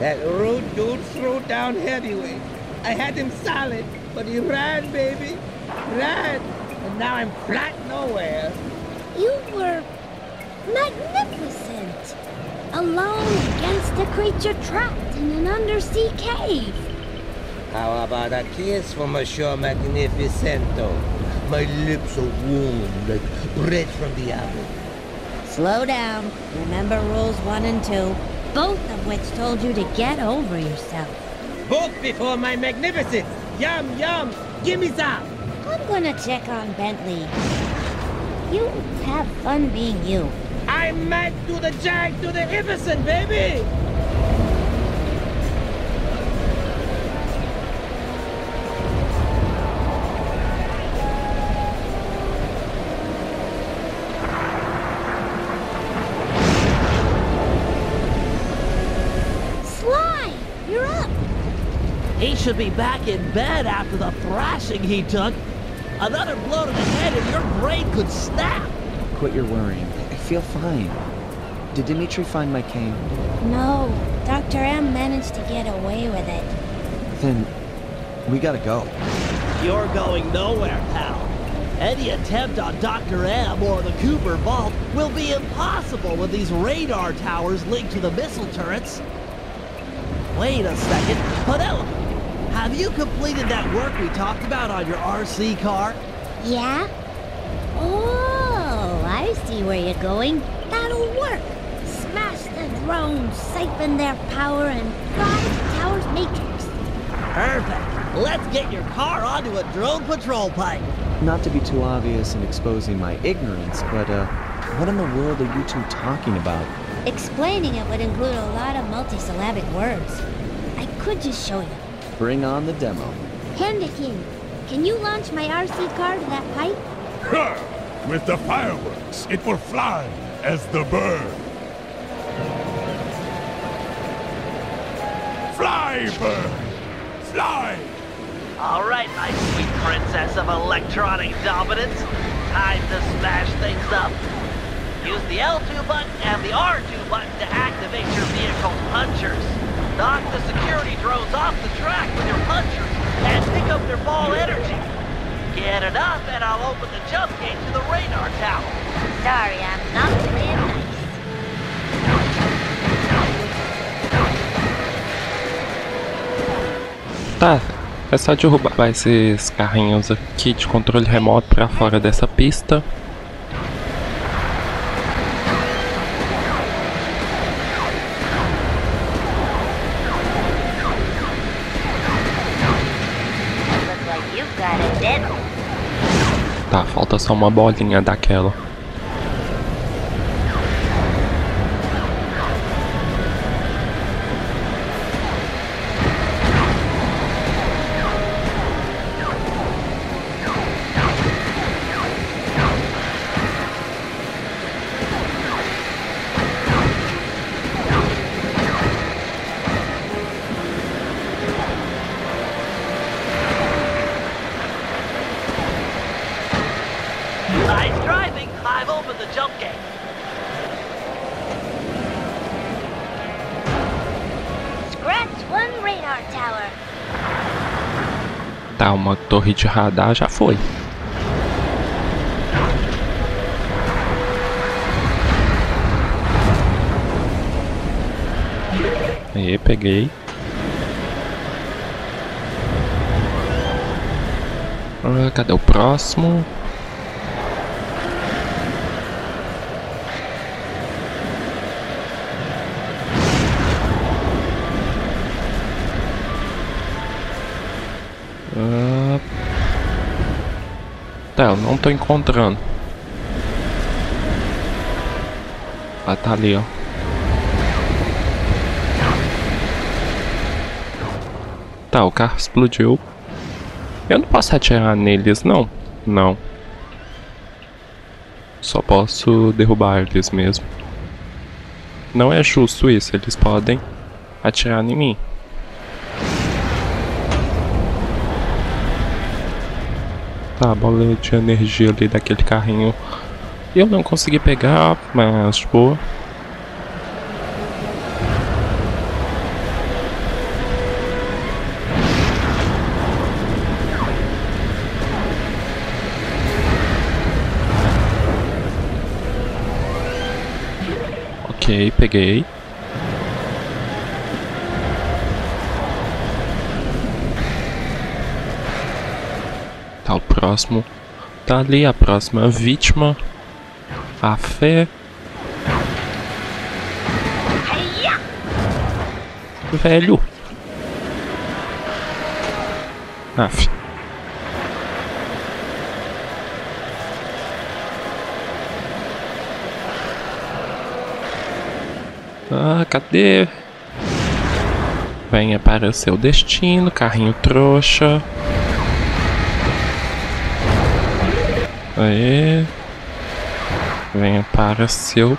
That rude dude threw down heavyweight. I had him solid, but he ran, baby. Ran. And now I'm flat nowhere. You were magnificent. Alone against a creature trapped in an undersea cave. How about a kiss for Monsieur Magnificento? My lips are warm like bread from the oven. Slow down. Remember rules one and two, both of which told you to get over yourself. Both before my magnificence. Yum, yum. Give me some. I'm gonna check on Bentley. You have fun being you. I'm mad to the jag to the Iverson, baby. Should be back in bed after the thrashing he took. Another blow to the head and your brain could snap. Quit your worrying. I feel fine. Did Dimitri find my cane? No, Dr. M managed to get away with it. Then we gotta go. You're going nowhere, pal. Any attempt on Dr. M or the Cooper Vault will be impossible with these radar towers linked to the missile turrets. Wait a second. Penelope, have you completed that work we talked about on your RC car? Yeah? Oh, I see where you're going. That'll work. Smash the drones, siphon their power, and fry the tower's matrix. Perfect. Let's get your car onto a drone patrol pipe. Not to be too obvious in exposing my ignorance, but uh, what in the world are you two talking about? Explaining it would include a lot of multisyllabic words. I could just show you. Bring on the demo. Handikin, can you launch my RC car to that pipe? Ha! With the fireworks, it will fly as the bird. Fly, bird! Fly! All right, my sweet princess of electronic dominance. Time to smash things up. Use the L2 button and the R2 button to activate your vehicle's punchers. Knock the security drones off the track with your punchers and pick up their ball energy. Get enough and I'll open the jump gate to the radar tower. Sorry, I'm not being nice. Tá, é só derrubar esses carrinhos aqui de controle remoto pra fora dessa pista. Tá, falta só uma bolinha daquela. Uma torre de radar já foi. Aí, peguei. Cadê o próximo? Tá, eu não tô encontrando. Ah, tá ali, ó. Tá, o carro explodiu. Eu não posso atirar neles, não? Não. Só posso derrubar eles mesmo. Não é justo isso, eles podem atirar em mim. a bola de energia ali daquele carrinho. Eu não consegui pegar, mas boa. Ok, peguei. Próximo. Tá ali a próxima vítima. A fé. Velho. Aff. Ah, cadê? Venha para o seu destino, carrinho trouxa. Aê. Venha para seu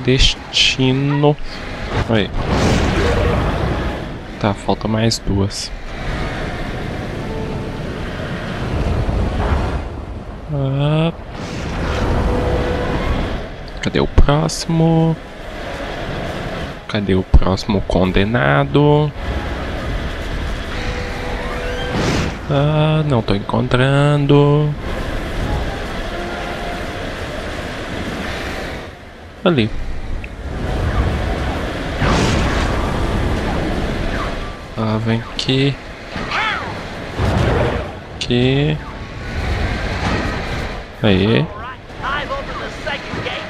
destino. Aí. Tá, falta mais duas. Ah. Cadê o próximo? Cadê o próximo condenado? Ah, não tô encontrando. Ali. Ah, vem aqui. Aqui. Aí. All right, I've opened the second gate.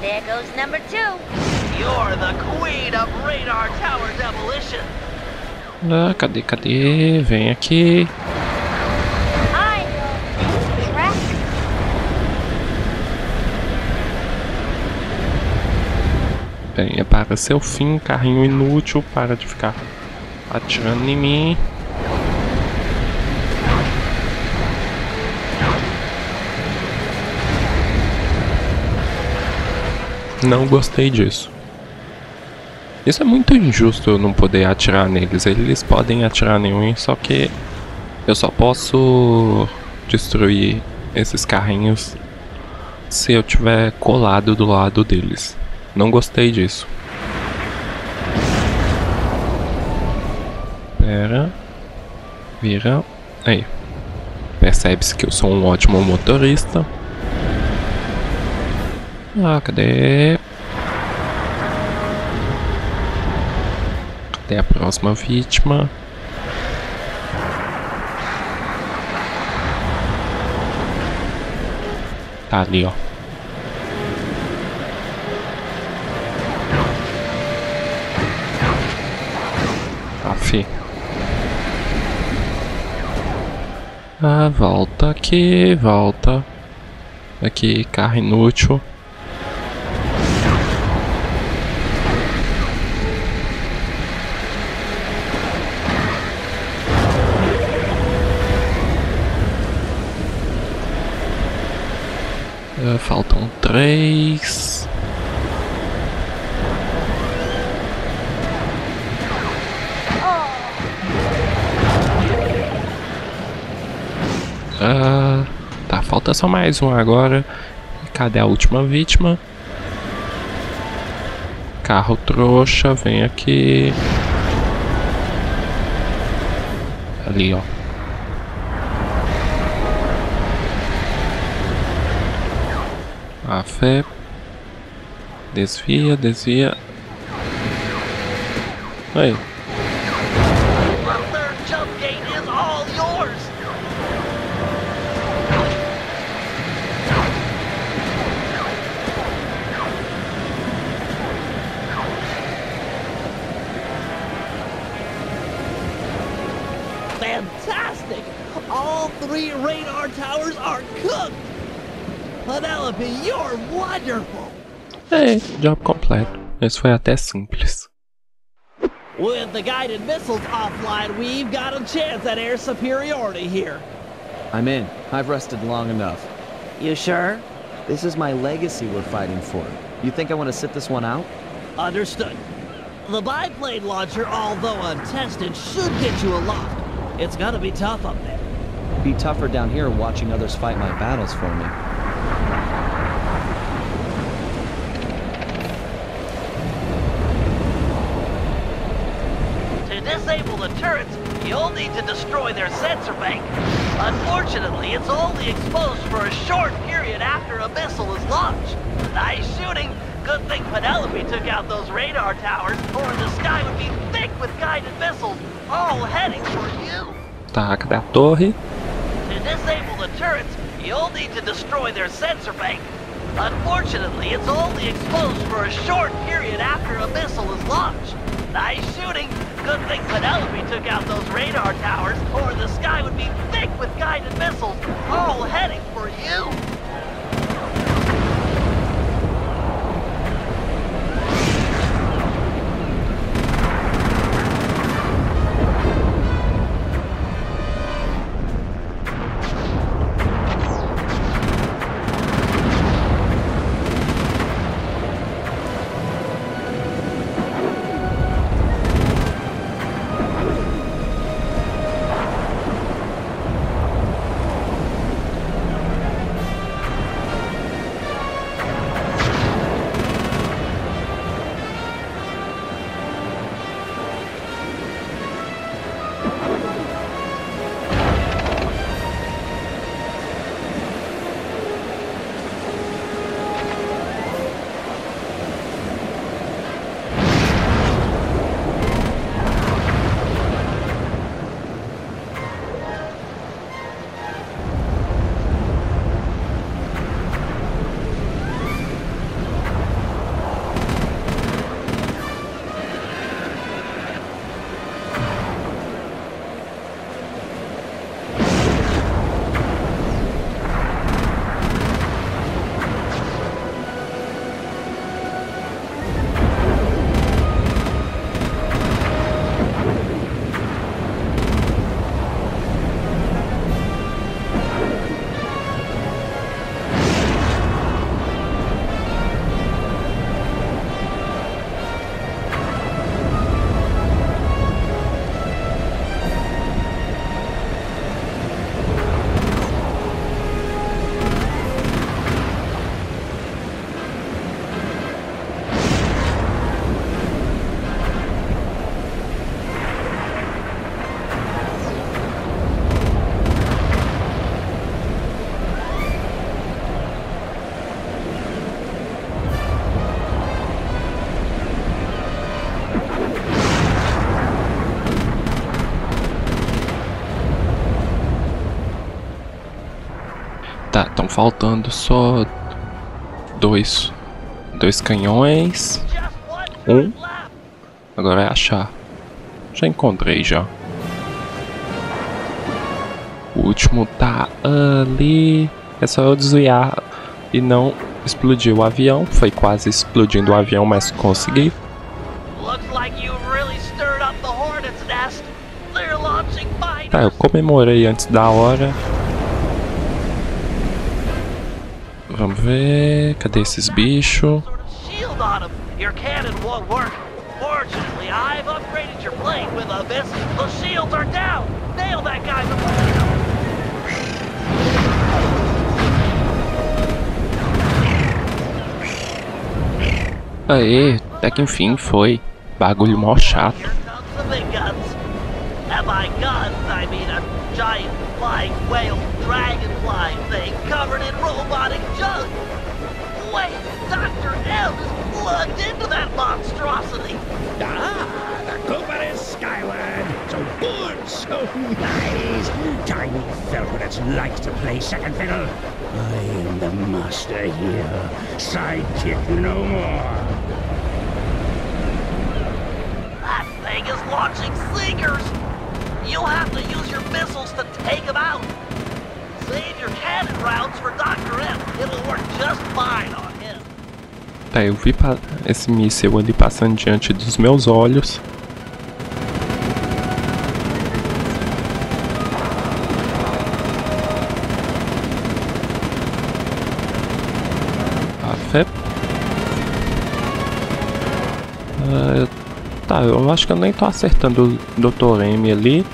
There goes number two. You're the queen of radar tower demolition. Ah, cadê, cadê? Vem aqui. I know this track. Venha para seu fim, carrinho inútil, para de ficar atirando em mim. Não gostei disso. Isso é muito injusto eu não poder atirar neles. Eles podem atirar em mim, só que eu só posso destruir esses carrinhos se eu tiver colado do lado deles. Não gostei disso. Pera. Vira. Aí. Percebe-se que eu sou um ótimo motorista. Ah, cadê? Cadê a próxima vítima? Tá ali, ó. Ah, volta aqui, volta. Aqui, carro inútil. Ah, faltam três. Falta só mais um agora. Cadê a última vítima? Carro trouxa, vem aqui. Ali, ó. A fé. Desvia, desvia. Aí. Three radar towers are cooked! Penelope, you're wonderful! Hey, job completo. Esse foi até simples. With the guided missiles offline, we've got a chance at air superiority here. I'm in. I've rested long enough. You sure? This is my legacy we're fighting for. You think I want to sit this one out? Understood. The biplane launcher, although untested, should get you aloft. It's gonna be tough up there. Be tougher down here watching others fight my battles for me. To disable the turrets, you'll need to destroy their sensor bank. Unfortunately, it's only exposed for a short period after a missile is launched. Nice shooting. Good thing Penelope took out those radar towers, or the sky would be thick with guided missiles, all heading for you. Tá, cadê a torre? Disable the turrets, you'll need to destroy their sensor bank. Unfortunately, it's only exposed for a short period after a missile is launched. Nice shooting. Good thing Penelope took out those radar towers, or the sky would be thick with guided missiles, all heading for you. Faltando só dois, dois canhões. Um. Agora é achar. Já encontrei já. O último tá ali. É só eu desviar e não explodir o avião. Foi quase explodindo o avião, mas consegui. Tá, eu comemorei antes da hora. Nail that guy before you. Aê, até que enfim foi. Bagulho mó chato. Flying whale dragonfly thing covered in robotic junk. Wait, Dr. M is plugged into that monstrosity. Ah, the Cooper is skyward. So good, so nice. Tiny felt what it's like to play second fiddle. I am the master here. Sidekick no more. That thing is launching Seekers! You'll have to use your missiles to take them out! Save your cannon rounds for Dr. M. It'll work just fine on him. Tá, eu vi esse míssil ali passando diante dos meus olhos. Ah, tá, eu acho que eu nem tô acertando o Dr. M ali.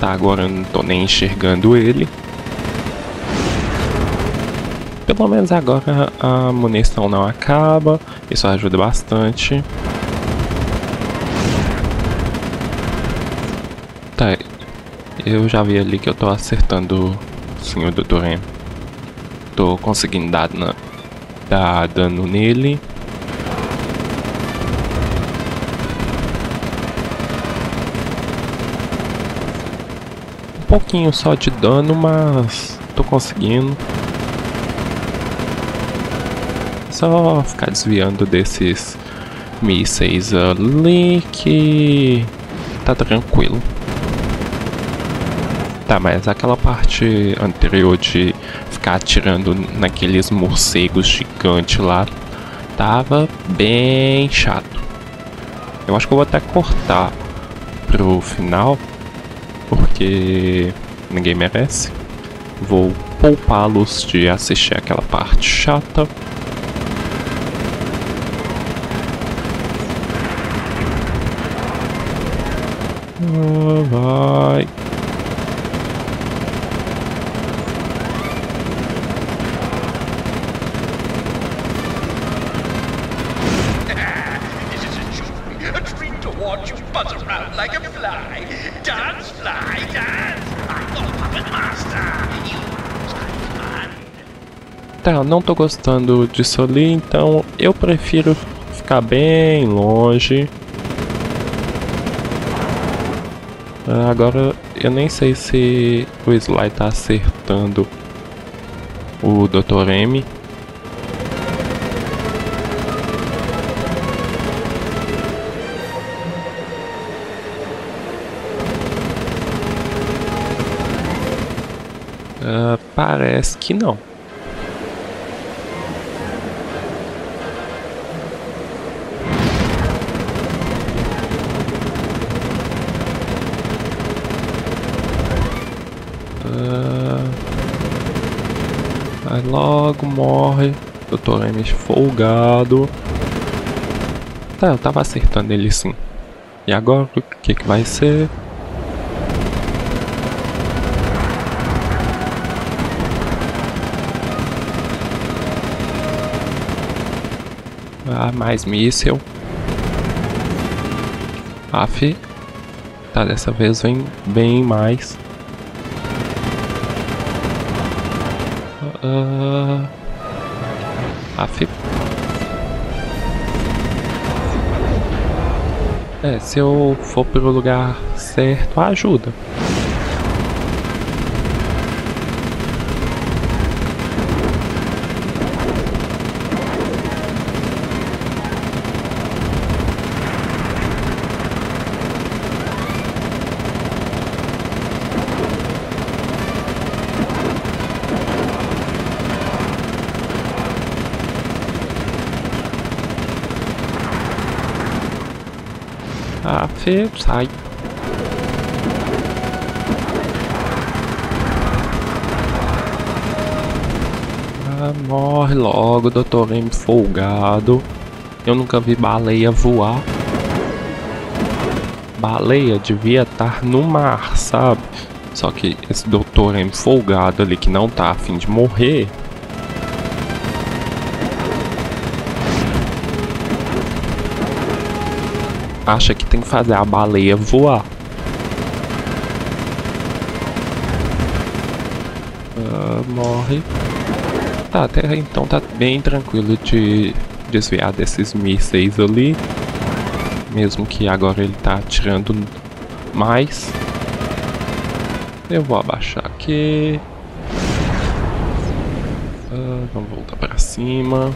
tá, agora eu não tô nem enxergando ele. Pelo menos agora a munição não acaba, isso ajuda bastante. Tá, eu já vi ali que eu tô acertando o senhor do Duran. Tô conseguindo dar, na, dar dano nele. Pouquinho só de dano, mas tô conseguindo. Só ficar desviando desses mísseis ali que tá tranquilo. Tá, mas aquela parte anterior de ficar atirando naqueles morcegos gigantes lá tava bem chato. Eu acho que eu vou até cortar pro final, porque ninguém merece. Vou poupá-los de assistir aquela parte chata. Ah, vai. This is a joy, a treat to watch you buzz around like a fly. Dance, fly, dance. I'm the puppet master. You. Tá, não tô gostando disso ali, então eu prefiro ficar bem longe. Ah, Agora eu nem sei se o Sly tá acertando o Dr. M. parece que não. Ah, Vai logo, morre. Doutor M folgado. Tá, eu tava acertando ele sim. E agora o que que vai ser? Mais míssel. Af. Tá, dessa vez vem bem mais. Ah, af. É, se eu for pelo lugar certo, ajuda. Af, sai. Ah, morre logo, Dr. M folgado. Eu nunca vi baleia voar. Baleia devia estar no mar, sabe? Só que esse Dr. M folgado ali que não tá afim de morrer. Acha que tem que fazer a baleia voar. Ah, morre. Tá, até então tá bem tranquilo de desviar desses mísseis ali. Mesmo que agora ele tá atirando mais. Eu vou abaixar aqui. Ah, vamos voltar pra cima.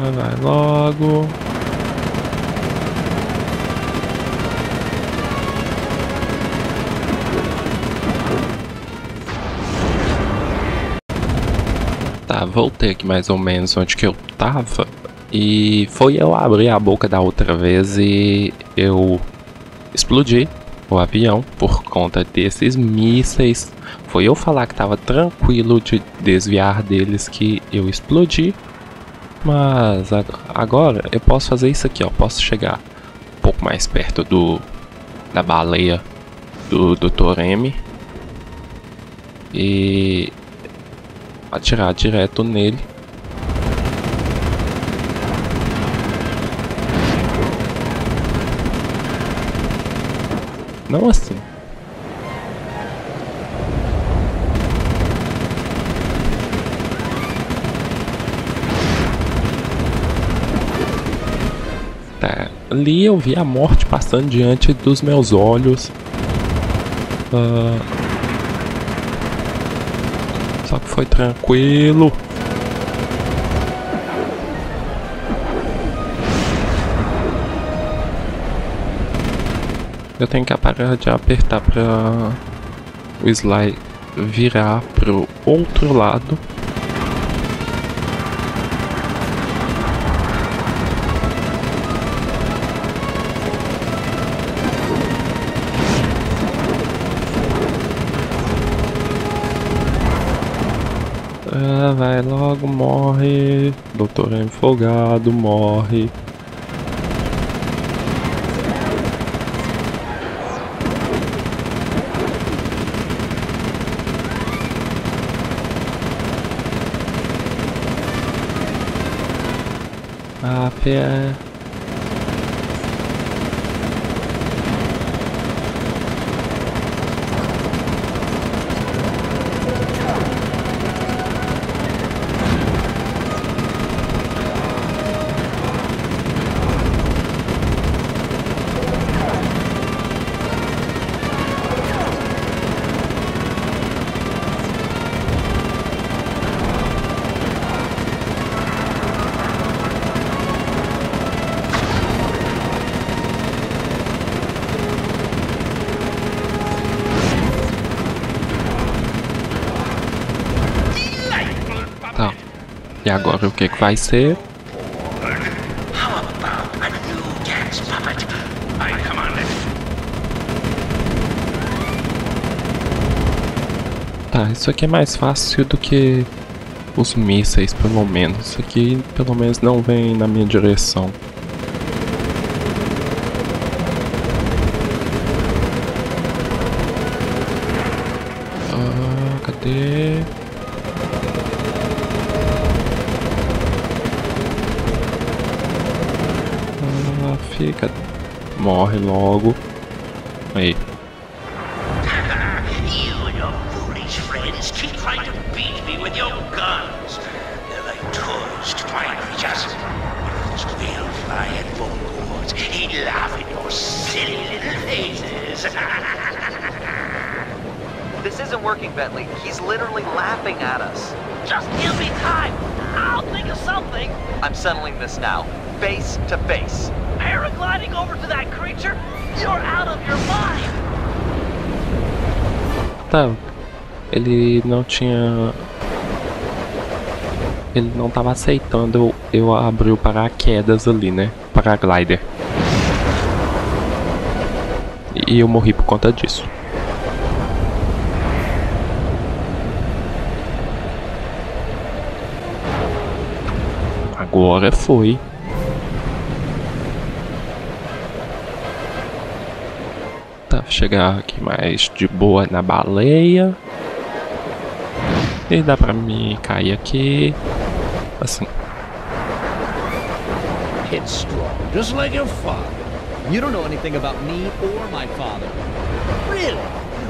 Ah, vai logo. Tá, voltei aqui mais ou menos onde que eu tava. E foi eu abrir a boca da outra vez e eu explodi o avião por conta desses mísseis. Foi eu falar que tava tranquilo de desviar deles que eu explodi. Mas ag- agora eu posso fazer isso aqui, ó. Posso chegar um pouco mais perto do da baleia do Dr. M. E atirar direto nele. Não assim. Tá, ali eu vi a morte passando diante dos meus olhos. Ah, só que foi tranquilo. Eu tenho que parar de apertar para o slide virar pro outro lado. Logo, morre. Doutor Enfogado, morre. Ah, fé. Tá. E agora o que que vai ser? Tá, isso aqui é mais fácil do que os mísseis, pelo menos. Isso aqui, pelo menos, não vem na minha direção. Silly little faces. This isn't working, Bentley. He's literally laughing at us. Just give me time. I'll think of something. I'm settling this now. Face to face. Paragliding over to that creature? You're out of your mind. Tá. Ele não tinha. Ele não tava aceitando eu, abrir o paraquedas ali, né? Paraglider. E eu morri por conta disso. Agora foi. Tá, chegar aqui mais de boa na baleia. E dá pra mim cair aqui. Assim. Headstrong, just like your father. You don't know anything about me or my father. Really?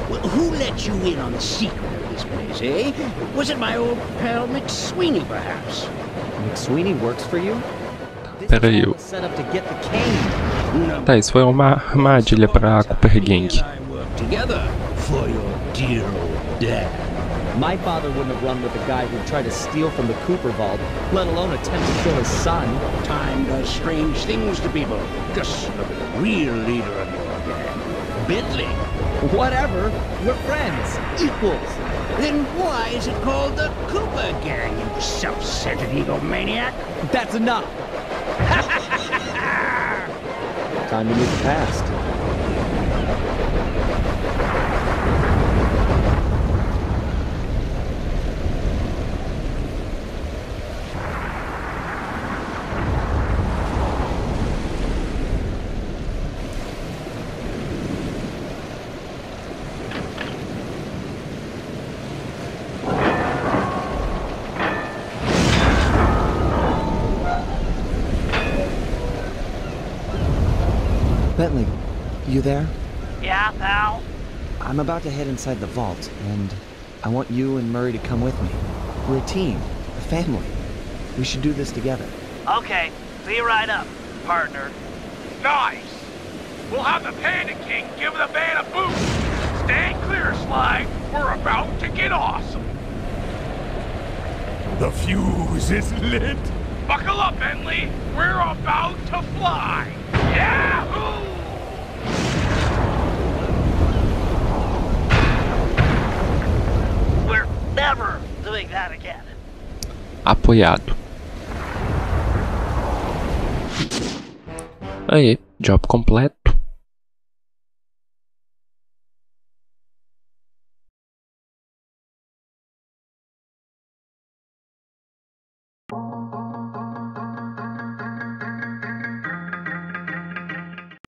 Well, who let you in on the secret of this place, eh? Was it my old pal McSweeney, perhaps? McSweeney works for you? This was set up to get the cane. No. Tá, isso foi uma armadilha pra Cooper Gang. I work together for your dear old dad. My father wouldn't have run with a guy who tried to steal from the Cooper vault, let alone attempt to kill his son. Time does strange things to people. Just look at the real leader of your gang, Bentley. Whatever. We're friends. Equals. Then why is it called the Cooper Gang, you self-centered egomaniac? That's enough. Time to move past. You there? Yeah, pal? I'm about to head inside the vault, and I want you and Murray to come with me. We're a team, a family. We should do this together. Okay, be right up, partner. Nice! We'll have the Panda King give the van a boost! Stand clear, Sly! We're about to get awesome! The fuse is lit. Buckle up, Bentley! We're about to fly! Yahoo! Apoiado. Aí, job completo.